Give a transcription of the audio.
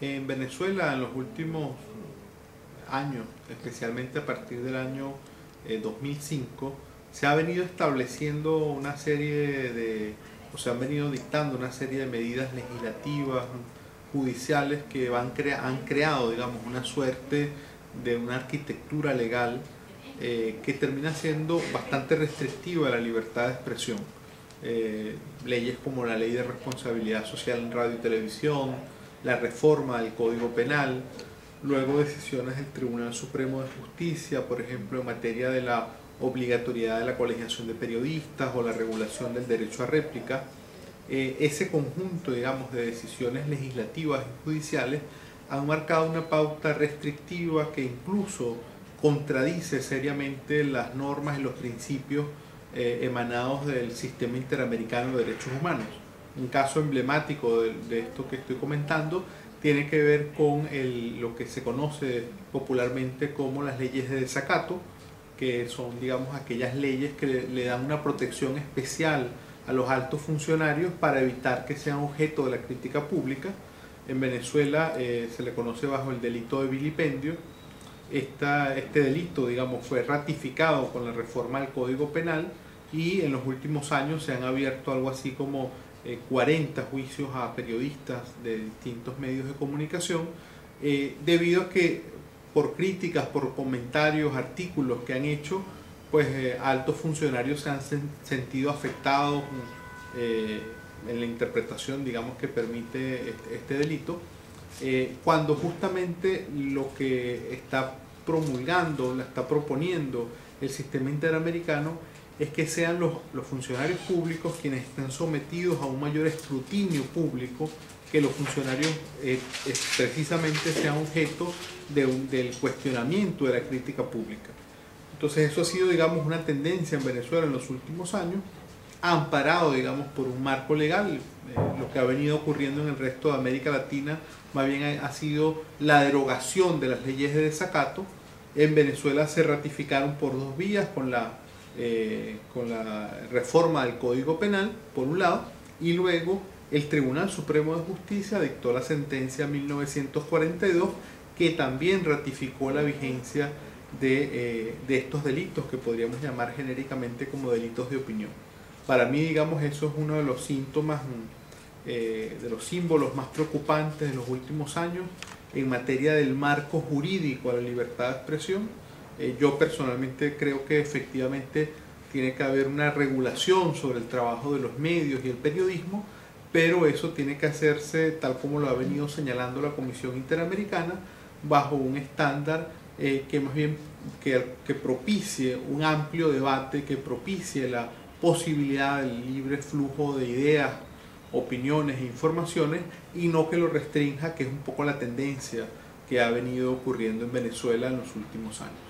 En Venezuela en los últimos años, especialmente a partir del año 2005, eh, se ha venido estableciendo una serie de, o se han venido dictando una serie de medidas legislativas, judiciales que van han creado, digamos, una suerte de una arquitectura legal eh, que termina siendo bastante restrictiva a la libertad de expresión. Eh, leyes como la ley de responsabilidad social en radio y televisión, la reforma del Código Penal, luego decisiones del Tribunal Supremo de Justicia, por ejemplo, en materia de la obligatoriedad de la colegiación de periodistas o la regulación del derecho a réplica, eh, ese conjunto, digamos, de decisiones legislativas y judiciales han marcado una pauta restrictiva que incluso contradice seriamente las normas y los principios eh, emanados del sistema interamericano de derechos humanos. Un caso emblemático de, esto que estoy comentando tiene que ver con lo que se conoce popularmente como las leyes de desacato, que son, digamos, aquellas leyes que le, dan una protección especial a los altos funcionarios para evitar que sean objeto de la crítica pública. En Venezuela eh, se le conoce bajo el delito de vilipendio. Esta, este delito, digamos, fue ratificado con la reforma del Código Penal y en los últimos años se han abierto algo así como 40 eh, juicios a periodistas de distintos medios de comunicación, eh, debido a que por críticas, por comentarios, artículos que han hecho, pues eh, altos funcionarios se han sentido afectados en la interpretación, digamos, que permite este, este delito, cuando justamente lo que está promulgando, la está proponiendo el sistema interamericano es que sean los, funcionarios públicos quienes estén sometidos a un mayor escrutinio público, que los funcionarios eh, precisamente sean objeto de del cuestionamiento de la crítica pública. Entonces eso ha sido, digamos, una tendencia en Venezuela en los últimos años, amparado, digamos, por un marco legal. Eh, lo que ha venido ocurriendo en el resto de América Latina más bien ha sido la derogación de las leyes de desacato. En Venezuela se ratificaron por dos vías, con la eh, con la reforma del Código Penal, por un lado, y luego el Tribunal Supremo de Justicia dictó la sentencia 1942 que también ratificó la vigencia de, eh, de, estos delitos que podríamos llamar genéricamente como delitos de opinión. Para mí, digamos, eso es uno de los síntomas, eh, de los símbolos más preocupantes de los últimos años en materia del marco jurídico a la libertad de expresión eh, yo personalmente creo que efectivamente tiene que haber una regulación sobre el trabajo de los medios y el periodismo, pero eso tiene que hacerse tal como lo ha venido señalando la Comisión Interamericana, bajo un estándar eh, que más bien que, que propicie un amplio debate, que propicie la posibilidad del libre flujo de ideas, opiniones e informaciones y no que lo restrinja, que es un poco la tendencia que ha venido ocurriendo en Venezuela en los últimos años.